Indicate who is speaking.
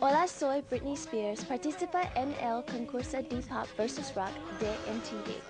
Speaker 1: Hola, soy Britney Spears. Participa en el concurso de Pop versus Rock de MTV.